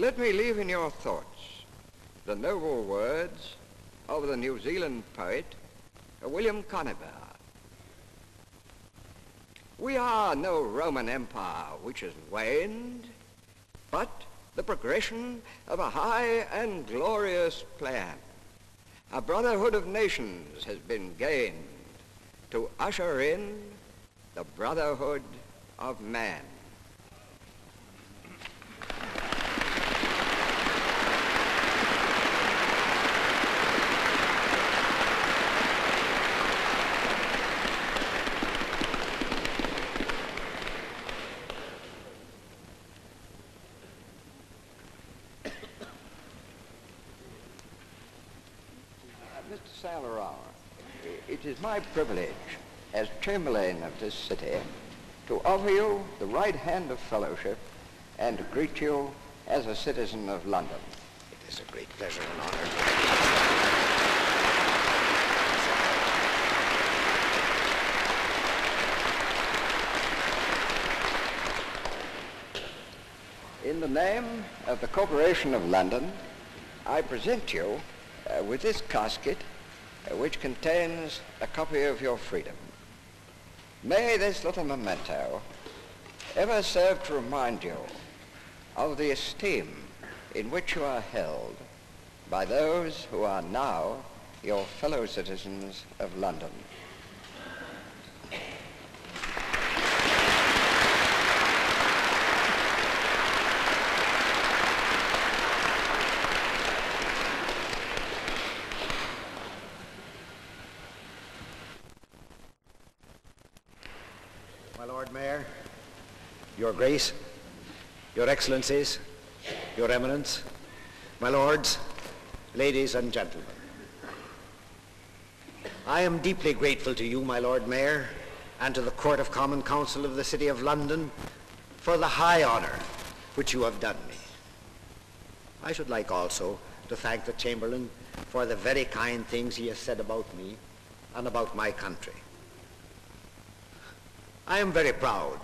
let me leave in your thoughts the noble words of the New Zealand poet William Conover. We are no Roman Empire which has waned, but the progression of a high and glorious plan. A brotherhood of nations has been gained to usher in the brotherhood of man. Mr. St. Laurent, it is my privilege as Chamberlain of this city to offer you the right hand of fellowship and to greet you as a citizen of London. It is a great pleasure and honor. In the name of the Corporation of London, I present you with this casket uh, which contains a copy of your freedom. May this little memento ever serve to remind you of the esteem in which you are held by those who are now your fellow citizens of London. My Lord Mayor, Your Grace, Your Excellencies, Your Eminence, my lords, ladies and gentlemen. I am deeply grateful to you, my Lord Mayor, and to the Court of Common Council of the City of London for the high honor which you have done me. I should like also to thank the Chamberlain for the very kind things he has said about me and about my country. I am very proud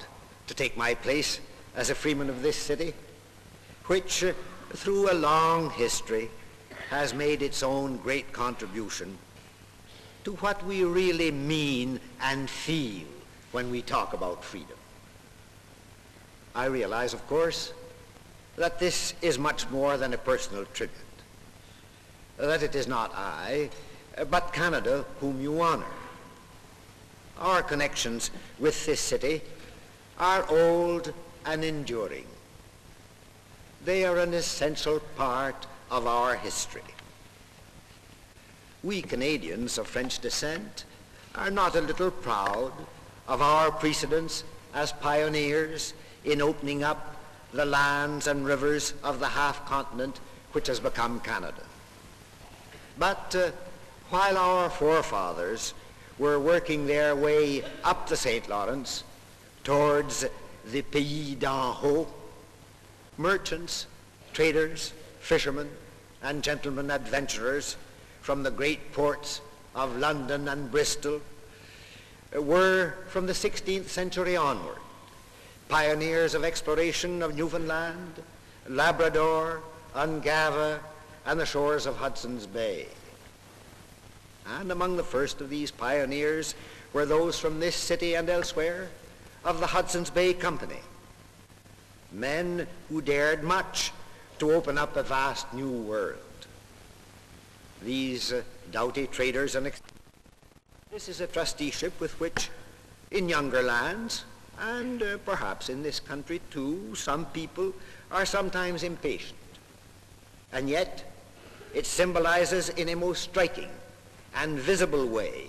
to take my place as a freeman of this city, which, uh, through a long history, has made its own great contribution to what we really mean and feel when we talk about freedom. I realize, of course, that this is much more than a personal tribute, that it is not I, but Canada whom you honor. Our connections with this city are old and enduring. They are an essential part of our history. We Canadians of French descent are not a little proud of our precedence as pioneers in opening up the lands and rivers of the half-continent which has become Canada. But uh, while our forefathers were working their way up the St. Lawrence towards the Pays d'en Haut, merchants, traders, fishermen, and gentlemen adventurers from the great ports of London and Bristol uh, were, from the 16th century onward, pioneers of exploration of Newfoundland, Labrador, Ungava, and the shores of Hudson's Bay. And among the first of these pioneers were those from this city and elsewhere of the Hudson's Bay Company, men who dared much to open up a vast new world. These uh, doughty traders and this is a trusteeship with which in younger lands and uh, perhaps in this country too some people are sometimes impatient. And yet it symbolizes in a most striking and visible way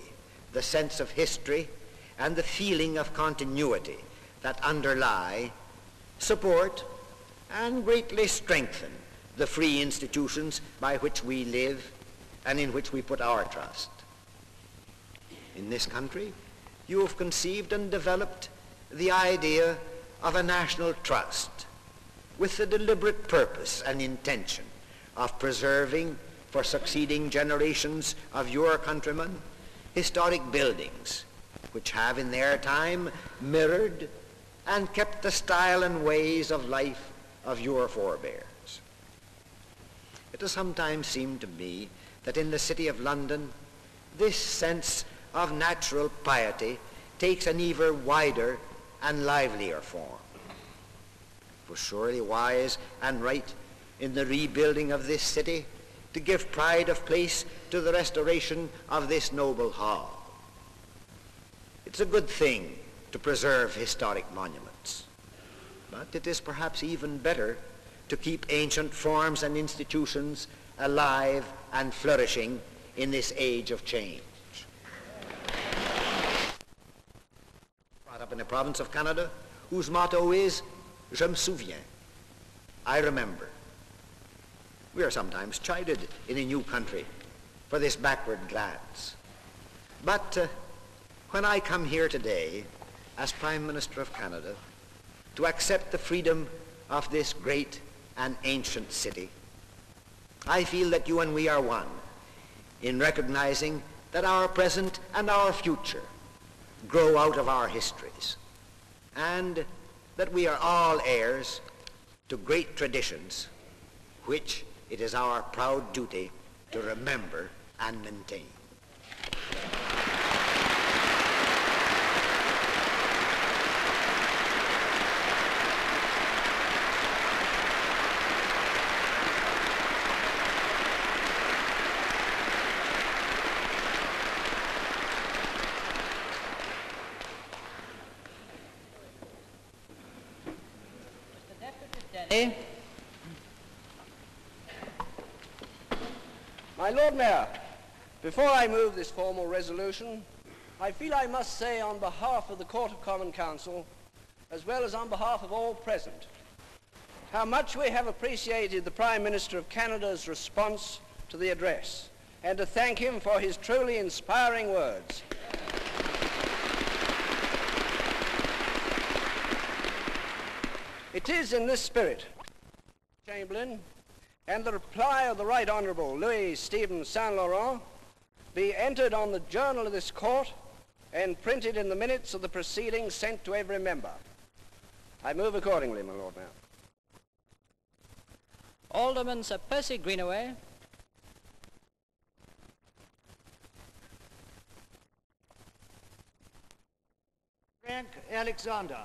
the sense of history and the feeling of continuity that underlie, support, and greatly strengthen the free institutions by which we live and in which we put our trust. In this country, you have conceived and developed the idea of a national trust with the deliberate purpose and intention of preserving for succeeding generations of your countrymen historic buildings which have in their time mirrored and kept the style and ways of life of your forebears. it has sometimes seemed to me that in the city of London, this sense of natural piety takes an even wider and livelier form. It was surely wise and right in the rebuilding of this city to give pride of place to the restoration of this noble hall. It's a good thing to preserve historic monuments, but it is perhaps even better to keep ancient forms and institutions alive and flourishing in this age of change. Brought up in the province of Canada, whose motto is, Je me souviens, I remember. We are sometimes chided in a new country for this backward glance. But uh, when I come here today as Prime Minister of Canada to accept the freedom of this great and ancient city, I feel that you and we are one in recognizing that our present and our future grow out of our histories and that we are all heirs to great traditions which it is our proud duty to remember and maintain. My Lord Mayor, before I move this formal resolution, I feel I must say on behalf of the Court of Common Council, as well as on behalf of all present, how much we have appreciated the Prime Minister of Canada's response to the address, and to thank him for his truly inspiring words. It is in this spirit, Chamberlain, and the reply of the Right Honourable Louis Stephen Saint Laurent be entered on the journal of this court and printed in the minutes of the proceedings sent to every member. I move accordingly, my Lord Mayor. Alderman Sir Percy Greenaway. Frank Alexander.